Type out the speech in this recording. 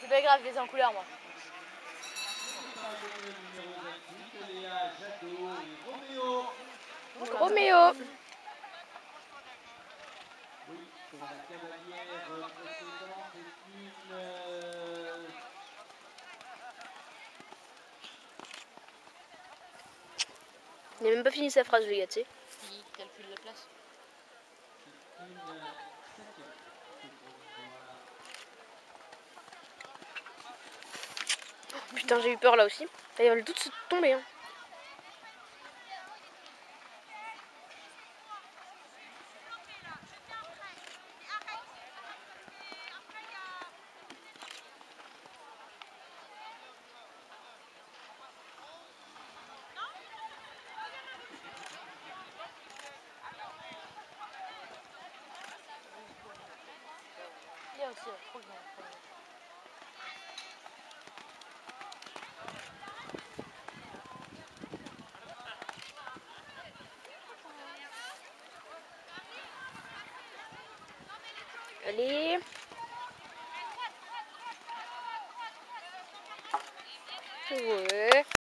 C'est pas grave, je les ai en couleur moi. Roméo. Oui, pour la cavalière précédente, c'est une. Il n'a même pas fini sa phrase, le gars, tu sais. Il calcule la place. c'est une septième. Putain, j'ai eu peur là aussi. Là, ils veulent toutes se tomber. Hein. Il aussi la trop bien. Ali. Tuh.